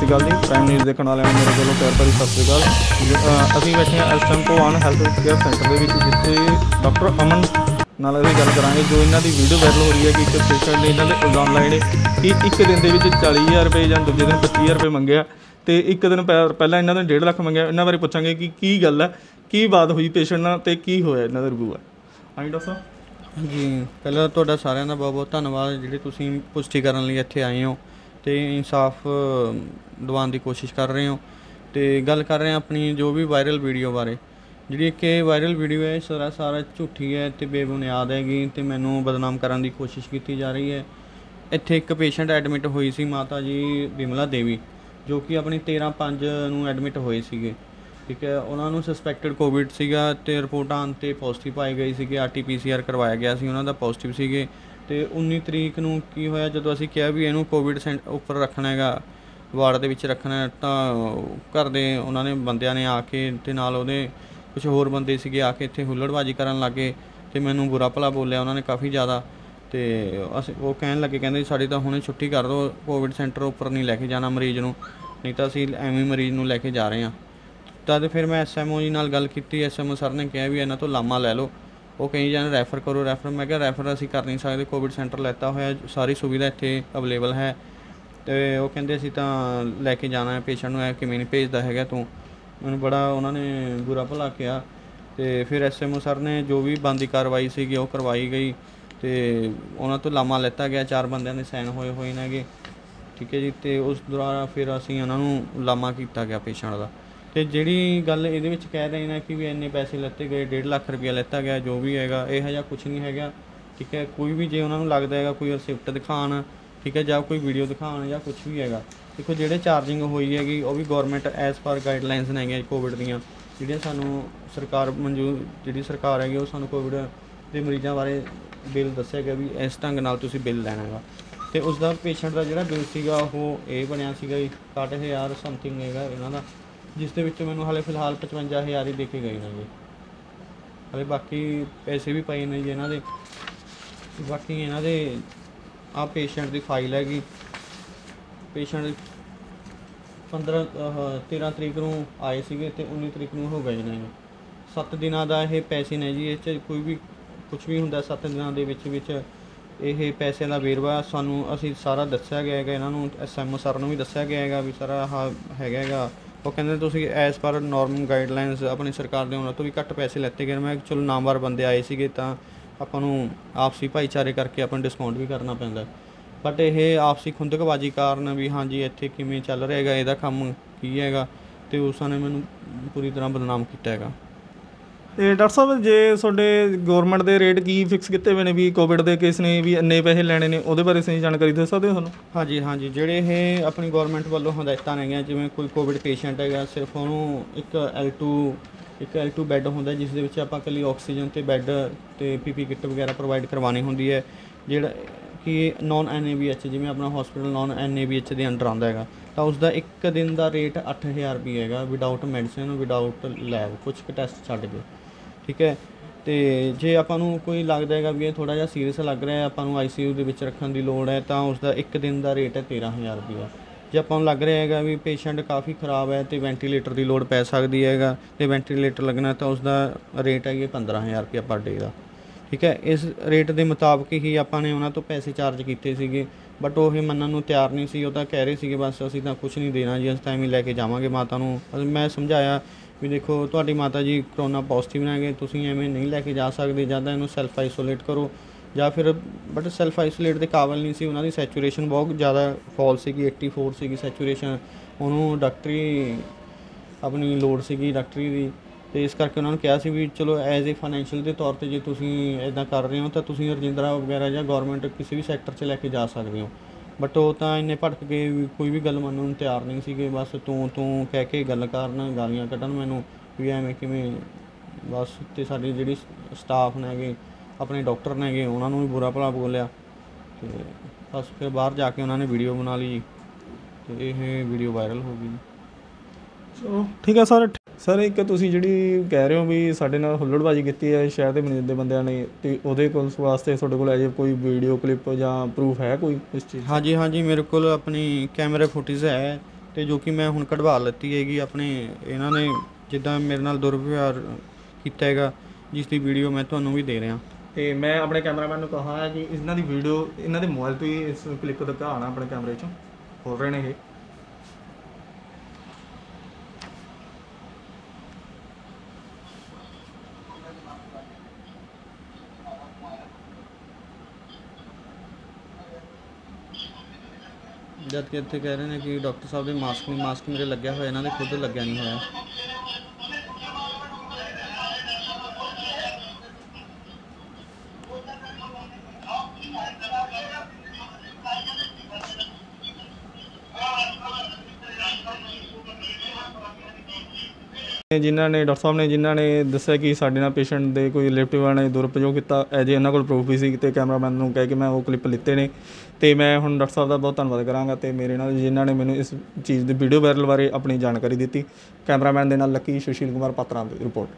ਸ਼੍ਰੀ ਅਕਾਲ ਜੀ। Prime news ਦੇਖਣ ਵਾਲਿਆਂ ਨੂੰ ਮੇਰੇ ਵੱਲੋਂ ਪਿਆਰ ਭਰੀ ਸਤਿ ਸ਼੍ਰੀ ਅਕਾਲ। ਅਸੀਂ ਬੈਠੇ ਹਾਂ ਇਸ ਟਾਈਮ ਭਗਵਾਨ ਹੈਲਥ ਕੇਅਰ ਸੈਂਟਰ ਦੇ ਵਿੱਚ, ਜਿੱਥੇ ਡਾਕਟਰ ਅਮਨ ਨਾਲ ਅਸੀਂ ਗੱਲ ਕਰਾਂਗੇ, ਜੋ ਇਹਨਾਂ ਦੀ ਵੀਡੀਓ ਵਾਇਰਲ ਹੋ ਰਹੀ ਹੈ ਕਿ ਇੱਕ ਪੇਸ਼ੈਂਟ ਨੇ ਇਹਨਾਂ ਦੇ ਇਲਜ਼ਾਮ ਲਾਏ ਨੇ ਕਿ ਇੱਕ ਦਿਨ ਦੇ ਵਿੱਚ 40000 ਰੁਪਏ ਜਾਂ ਦੂਜੇ ਦਿਨ 25000 ਰੁਪਏ ਮੰਗਿਆ ਤੇ ਇੱਕ ਦਿਨ ਪਹਿ- ਪਹਿਲਾਂ ਇਹਨਾਂ ਨੇ 1.5 ਲੱਖ ਮੰਗਿਆ। ਇਹਨਾਂ ਬਾਰੇ ਪੁੱਛਾਂਗੇ ਕਿ ਕੀ ਗੱਲ ਹੈ, ਕੀ ਬਾਤ ਹੋਈ ਪੇਸ਼ੈਂਟ ਨਾਲ ਤੇ ਕੀ ਹੋਇਆ ਇਹਨਾਂ ਦਾ ਰਿਵਿਊ ਹੈ ਹਾਂਜੀ ਡਾਕਟਰ ਸਾਹਿਬ। ਜੀ ਪਹਿਲਾਂ ਤੁਹਾਡਾ ਸਾਰਿਆਂ ਦਾ ਬਹੁਤ ਬਹੁਤ ਧੰਨਵਾਦ, ਜਿਹੜੇ ਤੁਸੀਂ ਪੁਸ਼ਟੀ ਕਰਨ ਲਈ ਇੱਥੇ ਆਏ ਹੋ। ਤੇ ਇਨਸਾਫ ਦਿਵਾਉਣ ਦੀ ਕੋਸ਼ਿਸ਼ ਕਰ ਰਹੇ ਹੋ। ਤੇ ਗੱਲ ਕਰ ਰਹੇ ਹਾਂ ਆਪਣੀ ਜੋ ਵੀ ਵਾਇਰਲ ਵੀਡੀਓ ਬਾਰੇ। ਜਿਹੜੀ ਕਿ ਵਾਇਰਲ ਵੀਡੀਓ ਹੈ ਇਹ ਸਾਰਾ ਸਾਰਾ ਝੂਠੀ ਹੈ ਤੇ ਬੇਬੁਨਿਆਦ ਹੈਗੀ, ਤੇ ਮੈਨੂੰ ਬਦਨਾਮ ਕਰਨ ਦੀ ਕੋਸ਼ਿਸ਼ ਕੀਤੀ ਜਾ ਰਹੀ ਹੈ। ਇੱਥੇ ਇੱਕ ਪੇਸ਼ੈਂਟ ਐਡਮਿਟ ਹੋਈ ਸੀ ਮਾਤਾ ਜੀ ਬਿਮਲਾ ਦੇਵੀ, ਜੋ ਕਿ ਆਪਣੀ 13/5 ਨੂੰ ਐਡਮਿਟ ਹੋਏ ਸੀਗੇ। ਠੀਕ ਹੈ, ਉਹਨਾਂ ਨੂੰ ਸਸਪੈਕਟਡ ਕੋਵਿਡ ਸੀਗਾ ਤੇ ਰਿਪੋਰਟਾਂ ਆਉਣ ਤੇ ਪੋਜ਼ਿਟਿਵ ਪਾਈ ਗਈ ਸੀ ਕਿ ਆਰਟੀਪੀਸੀਆਰ ਕਰਵਾਇਆ ਗਿਆ ਸੀ, ਉਹਨਾਂ ਦਾ ਪੋਜ਼ਿਟਿਵ ਸੀਗੇ। ਤੇ 19 ਤਰੀਕ ਨੂੰ ਕੀ ਹੋਇਆ? ਜਦੋਂ ਅਸੀਂ ਕਿਹਾ ਵੀ ਇਹਨੂੰ ਕੋਵਿਡ ਸੈਂਟਰ ਉੱਪਰ ਰੱਖਣਾ ਹੈਗਾ, ਵਾਰਡ ਦੇ ਵਿੱਚ ਰੱਖਣਾ ਤਾਂ ਘਰ ਦੇ ਉਹਨਾਂ ਨੇ ਬੰਦਿਆਂ ਨੇ ਆ ਕੇ ਤੇ ਨਾਲ ਉਹਦੇ ਕੁਝ ਹੋਰ ਬੰਦੇ ਸੀਗੇ ਆ ਕੇ ਇੱਥੇ ਹੁੱਲੜਬਾਜੀ ਕਰਨ ਲੱਗੇ ਤੇ ਮੈਨੂੰ ਬੁਰਾ ਭਲਾ ਬੋਲਿਆ ਉਹਨਾਂ ਨੇ ਕਾਫੀ ਜ਼ਿਆਦਾ। ਤੇ ਅਸੀਂ ਉਹ ਕਹਿਣ ਲੱਗੇ, ਕਹਿੰਦੇ ਸਾਡੀ ਤਾਂ ਹੁਣੇ ਛੁੱਟੀ ਕਰ ਦਿਓ ਕੋਵਿਡ ਸੈਂਟਰ ਉੱਪਰ ਨਹੀਂ ਲੈ ਕੇ ਜਾਣਾ ਮਰੀਜ਼ ਨੂੰ, ਨਹੀਂ ਤਾਂ ਅਸੀਂ ਐਵੇਂ ਮਰੀਜ਼ ਨੂੰ ਲੈ ਕੇ ਜਾ ਰਹੇ ਹਾਂ। ਤਦ ਫਿਰ ਮੈਂ ਐਸਐਮਓ ਜੀ ਨਾਲ ਗੱਲ ਕੀਤੀ ਐਸਐਮਓ ਸਰ ਨੇ ਕਿਹਾ ਵੀ ਇਹਨਾਂ ਤੋਂ ਲਾਮਾ ਲੈ ਲਓ। ਉਹ ਕਈ ਜਾਣ ਰੈਫਰ ਕਰੋ, ਰੈਫਰ, ਮੈਂ ਕਿਹਾ ਰੈਫਰ ਅਸੀਂ ਕਰ ਨਹੀਂ ਸਕਦੇ ਕੋਵਿਡ ਸੈਂਟਰ ਲੈਤਾ ਹੋਇਆ, ਸਾਰੀ ਸੁਵਿਧਾ ਇੱਥੇ ਅਵੇਲੇਬਲ ਹੈ। ਤੇ ਉਹ ਕਹਿੰਦੇ ਅਸੀਂ ਤਾਂ ਲੈ ਕੇ ਜਾਣਾ ਹੈ ਪੇਸ਼ੈਂਟ ਨੂੰ ਐ ਕਿਵੇਂ ਨਹੀਂ ਭੇਜਦਾ ਹੈਗਾ ਤੂੰ। ਮੈਨੂੰ ਬੜਾ ਉਹਨਾਂ ਨੇ ਬੁਰਾ ਭਲਾ ਕਿਹਾ। ਤੇ ਫਿਰ ਐਸਐਮਓ ਸਰ ਨੇ ਜੋ ਵੀ ਬੰਦੀ ਕਾਰਵਾਈ ਸੀਗੀ, ਉਹ ਕਰਵਾਈ ਗਈ। ਤੇ ਉਹਨਾਂ ਤੋਂ ਲਾਮਾ ਲੈਤਾ ਗਿਆ, ਚਾਰ ਬੰਦਿਆਂ ਦੇ ਸਾਈਨ ਹੋਏ ਹੋਏ ਨੇਗੇ। ਠੀਕ ਹੈ ਜੀ, ਤੇ ਉਸ ਦੁਆਰਾ ਫਿਰ ਅਸੀਂ ਉਹਨਾਂ ਨੂੰ ਲਾਮਾ ਕੀਤਾ ਗਿਆ ਪੇਸ਼ੈਂਟ ਦਾ। ਅਤੇ ਜਿਹੜੀ ਗੱਲ ਇਹਦੇ ਵਿੱਚ ਕਹਿ ਰਹੇ ਨੇ ਕਿ ਵੀ ਇੰਨੇ ਪੈਸੇ ਲੱਤੇ ਗਏ, ਡੇਢ ਲੱਖ ਰੁਪਇਆ ਲਿੱਤਾ ਗਿਆ, ਜੋ ਵੀ ਹੈਗਾ, ਇਹੋ ਜਿਹਾ ਕੁਛ ਨਹੀਂ ਹੈਗਾ, ਠੀਕ ਹੈ? ਕੋਈ ਵੀ ਜੇ ਉਹਨਾਂ ਨੂੰ ਲੱਗਦਾ ਹੈਗਾ ਕੋਈ ਰਿਸਿਪਟ ਦਿਖਾਉਣ, ਠੀਕ ਹੈ? ਜਾਂ ਕੋਈ ਵੀਡੀਓ ਦਿਖਾਉਣ ਜਾਂ ਕੁਛ ਵੀ ਹੈਗਾ, ਦੇਖੋ ਜਿਹੜੇ ਚਾਰਜਿੰਗ ਹੋਈ ਹੈਗੀ, ਉਹ ਵੀ ਗਵਰਨਮੈਂਟ ਐਸ ਪਰ ਗਾਈਡਲਾਈਨਸ ਨੇ ਹੈਗੀਆਂ ਕੋਵਿਡ ਦੀਆਂ, ਜਿਹੜੀਆਂ ਸਾਨੂੰ ਸਰਕਾਰ ਮਨਜ਼ੂਰ ਜਿਹੜੀ ਸਰਕਾਰ ਹੈਗੀ, ਉਹ ਸਾਨੂੰ ਕੋਵਿਡ ਦੇ ਮਰੀਜ਼ਾਂ ਬਾਰੇ ਬਿੱਲ ਦੱਸਿਆ ਗਿਆ ਵੀ ਇਸ ਢੰਗ ਨਾਲ ਤੁਸੀਂ ਬਿੱਲ ਲੈਣਾ ਹੈਗਾ। ਤੇ ਉਸ ਦਾ ਪੇਸ਼ੈਂਟ ਦਾ ਜਿਹੜਾ ਬਿੱਲ ਸੀਗਾ, ਉਹ ਇਹ ਬਣਿਆ ਸੀਗਾ ਜੀ 60000 ਸਮਥਿੰਗ ਹੈਗਾ ਇਹਨਾਂ ਦਾ। ਜਿਸ ਦੇ ਵਿੱਚੋਂ ਮੈਨੂੰ ਹਾਲੇ ਫਿਲਹਾਲ 55000 ਹੀ ਦੇ ਕੇ ਗਏ ਨੇ ਜੀ। ਹਾਲੇ ਬਾਕੀ ਪੈਸੇ ਵੀ ਪਏ ਨੇ ਜੀ ਇਹਨਾਂ ਦੇ। ਬਾਕੀ ਇਹਨਾਂ ਦੇ ਆ ਪੇਸ਼ੈਂਟ ਦੀ ਫਾਈਲ ਹੈਗੀ। ਪੇਸ਼ੈਂਟ 15 ਆਹ, 13 ਤਰੀਕ ਨੂੰ ਆਏ ਸੀਗੇ ਤੇ 19 ਤਰੀਕ ਨੂੰ ਹੋ ਗਏ ਨੇ। 7 ਦਿਨਾਂ ਦਾ ਇਹ ਪੈਸੇ ਨੇ ਜੀ ਇਹ ਚ ਕੋਈ ਵੀ ਕੁਝ ਵੀ ਹੁੰਦਾ 7 ਦਿਨਾਂ ਦੇ ਵਿੱਚ ਵਿੱਚ ਇਹ ਪੈਸਿਆਂ ਦਾ ਵੇਰਵਾ ਸਾਨੂੰ ਅਸੀਂ ਸਾਰਾ ਦੱਸਿਆ ਗਿਆ ਹੈਗਾ ਇਹਨਾਂ ਨੂੰ ਐਸਐਮਓ ਸਰ ਨੂੰ ਵੀ ਦੱਸਿਆ ਗਿਆ ਹੈਗਾ ਵੀ ਸਾਰਾ ਆਹ ਹੈਗਾ ਹੈਗਾ। ਉਹ ਕਹਿੰਦੇ ਤੁਸੀਂ ਐਸ ਪਰ ਨਾਰਮਲ ਗਾਈਡਲਾਈਨਸ ਆਪਣੀ ਸਰਕਾਰ ਦੇ ਉਹਨਾਂ ਤੋਂ ਵੀ ਘੱਟ ਪੈਸੇ ਲੈਤੇ ਗਏ ਨੇ। ਮੈਂ ਚਲੋ ਨਾਮਵਾਰ ਬੰਦੇ ਆਏ ਸੀਗੇ ਤਾਂ ਆਪਾਂ ਨੂੰ ਆਪਸੀ ਭਾਈਚਾਰੇ ਕਰਕੇ ਆਪਾਂ ਨੂੰ ਡਿਸਕਾਊਂਟ ਵੀ ਕਰਨਾ ਪੈਂਦਾ ਬਟ ਇਹ ਆਪਸੀ ਖੁੰਦਕਬਾਜੀ ਕਾਰਨ ਵੀ ਹਾਂਜੀ, ਇੱਥੇ ਕਿਵੇਂ ਚੱਲ ਰਿਹਾ ਹੈਗਾ, ਇਹਦਾ ਕੰਮ ਕੀ ਹੈਗਾ ਤੇ ਉਸ ਨੇ ਮੈਨੂੰ ਪੂਰੀ ਤਰ੍ਹਾਂ ਬਦਨਾਮ ਕੀਤਾ ਹੈਗਾ ਤੇ ਡਾਕਟਰ ਸਾਹਿਬ, ਜੇ ਤੁਹਾਡੇ ਗਵਰਨਮੈਂਟ ਦੇ ਰੇਟ ਕੀ ਫਿਕਸ ਕੀਤੇ ਹੋਏ ਨੇ ਵੀ ਕੋਵਿਡ ਦੇ ਕੇਸ ਨੇ, ਵੀ ਇੰਨੇ ਪੈਸੇ ਲੈਣੇ ਨੇ, ਉਹਦੇ ਬਾਰੇ ਸਹੀ ਜਾਣਕਾਰੀ ਦੇ ਸਕਦੇ ਹੋ ਸਾਨੂੰ? ਹਾਂਜੀ ਹਾਂਜੀ, ਜਿਹੜੇ ਇਹ ਆਪਣੀ ਗਵਰਨਮੈਂਟ ਵੱਲੋਂ ਹਦਾਇਤਾਂ ਨੇਗੀਆਂ ਜਿਵੇਂ ਕੋਈ ਕੋਵਿਡ ਪੇਸ਼ੈਂਟ ਹੈਗਾ, ਸਿਰਫ ਉਹਨੂੰ ਇੱਕ L2 ਇੱਕ L2 ਬੈੱਡ ਹੁੰਦਾ, ਜਿਸ ਦੇ ਵਿੱਚ ਆਪਾਂ ਇਕੱਲੀ ਆਕਸੀਜਨ ਤੇ ਬੈੱਡ ਤੇ ਪੀਪੀ ਕਿੱਟ ਵਗੈਰਾ ਪ੍ਰੋਵਾਈਡ ਕਰਵਾਉਣੀ ਹੁੰਦੀ ਹੈ, ਜਿਹੜਾ ਕਿ ਨਾਨ ਐਨਏਬੀਐਚ ਜਿਵੇਂ ਆਪਣਾ ਹਸਪੀਟਲ ਨਾਨ ਐਨਏਬੀਐਚ ਦੇ ਅੰਡਰ ਆਉਂਦਾ ਹੈਗਾ, ਤਾਂ ਉਸ ਦਾ ਇੱਕ ਦਿਨ ਦਾ ਰੇਟ 8000 ਰੁਪਏ ਹੈਗਾ ਵਿਦਆਊਟ ਮੈਡੀਸਿਨ ਵਿਦਆਊਟ ਲੈਬ ਕੁਝ ਕੁ ਟੈਸਟ ਛੱਡ ਕੇ। ਠੀਕ ਹੈ? ਤੇ ਜੇ ਆਪਾਂ ਨੂੰ ਕੋਈ ਲੱਗਦਾ ਹੈਗਾ ਵੀ ਇਹ ਥੋੜਾ ਜਿਹਾ ਸੀਰੀਅਸ ਲੱਗ ਰਿਹਾ ਹੈ, ਆਪਾਂ ਨੂੰ ਆਈਸੀਯੂ ਦੇ ਵਿੱਚ ਰੱਖਣ ਦੀ ਲੋੜ ਹੈ, ਤਾਂ ਉਸ ਦਾ ਇੱਕ ਦਿਨ ਦਾ ਰੇਟ ਹੈ 13000 ਰੁਪਏ ਜੇ ਆਪਾਂ ਨੂੰ ਲੱਗ ਰਿਹਾ ਹੈਗਾ ਵੀ ਪੇਸ਼ੈਂਟ ਕਾਫੀ ਖਰਾਬ ਹੈ ਤੇ ਵੈਂਟੀਲੇਟਰ ਦੀ ਲੋੜ ਪੈ ਸਕਦੀ ਹੈਗਾ ਤੇ ਵੈਂਟੀਲੇਟਰ ਲੱਗਣਾ ਤਾਂ ਉਸ ਦਾ ਰੇਟ ਹੈ 15000 ਰੁਪਇਆ ਪਰ ਡੇ ਦਾ। ਠੀਕ ਹੈ? ਇਸ ਰੇਟ ਦੇ ਮੁਤਾਬਕ ਹੀ ਆਪਾਂ ਨੇ ਉਹਨਾਂ ਤੋਂ ਪੈਸੇ ਚਾਰਜ ਕੀਤੇ ਸੀਗੇ ਬਟ ਉਹ ਇਹ ਮੰਨਣ ਨੂੰ ਤਿਆਰ ਨਹੀਂ ਸੀ, ਉਹ ਤਾਂ ਕਹਿ ਰਹੇ ਸੀਗੇ, ਬਸ ਅਸੀਂ ਤਾਂ ਕੁਝ ਨਹੀਂ ਦੇਣਾ ਜੀ, ਅਸੀਂ ਤਾਂ ਐਵੇਂ ਲੈ ਕੇ ਜਾਵਾਂਗੇ ਮਾਤਾ ਨੂੰ। ਮੈਂ ਸਮਝਾਇਆ ਵੀ ਦੇਖੋ, ਤੁਹਾਡੀ ਮਾਤਾ ਜੀ ਕਰੋਨਾ ਪੋਜ਼ਿਟਿਵ ਨੇ ਹੈਗੇ ਤੁਸੀਂ ਐਵੇਂ ਨਹੀਂ ਲੈ ਕੇ ਜਾ ਸਕਦੇ, ਜਾਂ ਤਾਂ ਇਹਨੂੰ ਸੈਲਫ ਆਈਸੋਲੇਟ ਕਰੋ, ਜਾਂ ਫਿਰ ਬਟ ਸੈਲਫ ਆਈਸੋਲੇਟ ਦੇ ਕਾਬਲ ਨਹੀਂ ਸੀ, ਉਹਨਾਂ ਦੀ ਸੈਚੂਰੇਸ਼ਨ ਬਹੁਤ ਜ਼ਿਆਦਾ ਫਾਲ ਸੀਗੀ 84 ਸੀਗੀ ਸੈਚੂਰੇਸ਼ਨ ਉਹਨੂੰ ਡਾਕਟਰੀ ਆਪਣੀ ਲੋੜ ਸੀਗੀ ਡਾਕਟਰੀ ਦੀ, ਤੇ ਇਸ ਕਰਕੇ ਉਹਨਾਂ ਨੂੰ ਕਿਹਾ ਸੀ ਵੀ ਚਲੋ ਐਜ਼ ਅ ਫਾਈਨੈਂਸ਼ੀਅਲ ਦੇ ਤੌਰ ਤੇ ਜੇ ਤੁਸੀਂ ਇਦਾਂ ਕਰ ਰਹੇ ਹੋ, ਤਾਂ ਤੁਸੀਂ ਰਜਿੰਦਰਾ ਵਗੈਰਾ ਜਾਂ ਗਵਰਨਮੈਂਟ ਕਿਸੇ ਵੀ ਸੈਕਟਰ 'ਚ ਲੈ ਕੇ ਜਾ ਸਕਦੇ ਹੋ। ਬਟ ਉਹ ਤਾਂ ਇੰਨੇ ਭਟਕ ਕੇ ਵੀ ਕੋਈ ਵੀ ਗੱਲ ਮੰਨਣ ਨੂੰ ਤਿਆਰ ਨਹੀਂ ਸੀਗੇ, ਬਸ ਤੂੰ ਤੂੰ ਕਹਿ ਕੇ ਗੱਲ ਕਰਨ, ਗਾਲੀਆਂ ਕੱਢਣ ਮੈਨੂੰ ਵੀ ਐਵੇਂ ਕਿਵੇਂ, ਬਸ ਤੇ ਸਾਡੀ ਜਿਹੜੀ ਸਟਾਫ ਨੇਗੇ ਆਪਣੇ ਡਾਕਟਰ ਨੇਗੇ ਉਹਨਾਂ ਨੂੰ ਵੀ ਬੁਰਾ ਭਲਾ ਬੋਲਿਆ। ਤੇ ਬਸ ਫਿਰ ਬਾਹਰ ਜਾ ਕੇ ਉਹਨਾਂ ਨੇ ਵੀਡੀਓ ਬਣਾ ਲਈ ਤੇ ਇਹ ਵੀਡੀਓ ਵਾਇਰਲ ਹੋ ਗਈ। ਚਲੋ, ਠੀਕ ਹੈ ਸਰ ਸਰ ਇੱਕ ਤੁਸੀਂ ਜਿਹੜੀ ਕਹਿ ਰਹੇ ਹੋ ਵੀ ਸਾਡੇ ਨਾਲ ਹੁੱਲੜਬਾਜੀ ਕੀਤੀ ਹੈ ਸ਼ਹਿਰ ਦੇ ਮਨਿੰਦੇ ਬੰਦਿਆਂ ਨੇ ਤੇ ਉਹਦੇ ਕੋਲ ਵਾਸਤੇ ਤੁਹਾਡੇ ਕੋਲ ਅਜੇ ਕੋਈ ਵੀਡੀਓ ਕਲਿੱਪ ਜਾਂ ਪ੍ਰੂਫ ਹੈ ਕੋਈ ਇਸ ਚੀਜ਼ ਹਾਂਜੀ ਹਾਂਜੀ ਮੇਰੇ ਕੋਲ ਆਪਣੀ ਕੈਮਰਾ ਫੁਟੇਜ ਹੈ ਤੇ ਜੋ ਕਿ ਮੈਂ ਹੁਣ ਕਢਵਾ ਲਿੱਤੀ ਹੈਗੀ ਆਪਣੇ ਇਹਨਾਂ ਨੇ ਜਿੱਦਾਂ ਮੇਰੇ ਨਾਲ ਦੁਰਵਿਵਹਾਰ ਕੀਤਾ ਹੈਗਾ ਜਿਸ ਦੀ ਵੀਡੀਓ ਮੈਂ ਤੁਹਾਨੂੰ ਵੀ ਦੇ ਰਿਹਾ। ਤੇ ਮੈਂ ਆਪਣੇ ਕੈਮਰਾਮੈਨ ਨੂੰ ਕਹਾ ਹੈ ਕਿ ਇਹਨਾਂ ਦੀ ਵੀਡੀਓ ਇਹਨਾਂ ਦੇ ਮੋਬਾਈਲ ਤੋਂ ਹੀ ਇਸ ਕਲਿੱਪ ਦਿਖਾਉਣਾ ਆਪਣੇ ਕੈਮਰੇ 'ਚ ਖੋਲ ਰਹੇ ਨੇ ਇਹ। ਜਦ ਕਿ ਇੱਥੇ ਕਹਿ ਰਹੇ ਨੇ ਕਿ ਡਾਕਟਰ ਸਾਹਿਬ ਦੇ ਮਾਸਕ ਨਹੀਂ ਮਾਸਕ ਮੇਰੇ ਲੱਗਿਆ ਹੋਇਆ, ਇਹਨਾਂ ਦੇ ਖੁਦ ਲੱਗਿਆ ਨਹੀਂ ਹੋਇਆ। ਜਿਨ੍ਹਾਂ ਨੇ, ਡਾਕਟਰ ਸਾਹਿਬ ਨੇ ਜਿਨ੍ਹਾਂ ਨੇ ਦੱਸਿਆ ਕਿ ਸਾਡੇ ਨਾਲ ਪੇਸ਼ੈਂਟ ਦੇ ਕੋਈ ਰਿਲੇਟਿਵ ਨੇ ਦੁਰਪਯੋਗ ਕੀਤਾ ਐਜੇ ਉਹਨਾਂ ਕੋਲ ਪ੍ਰੂਫ ਵੀ ਸੀ ਤੇ ਕੈਮਰਾਮੈਨ ਨੂੰ ਕਹਿ ਕੇ ਮੈਂ ਉਹ ਕਲਿੱਪ ਲਿੱਤੇ ਨੇ। ਤੇ ਮੈਂ ਹੁਣ ਡਾਕਟਰ ਸਾਹਿਬ ਦਾ ਬਹੁਤ ਧੰਨਵਾਦ ਕਰਾਂਗਾ ਤੇ ਮੇਰੇ ਨਾਲ ਜਿਨ੍ਹਾਂ ਨੇ ਮੈਨੂੰ ਇਸ ਚੀਜ਼ ਦੀ ਵੀਡੀਓ ਵਾਇਰਲ ਬਾਰੇ ਆਪਣੀ ਜਾਣਕਾਰੀ ਦਿੱਤੀ। ਕੈਮਰਾਮੈਨ ਦੇ ਨਾਲ ਲੱਕੀ, ਸੁਸ਼ੀਲ ਕੁਮਾਰ ਪਾਤਰਾਂ ਦੀ ਰਿਪੋਰਟ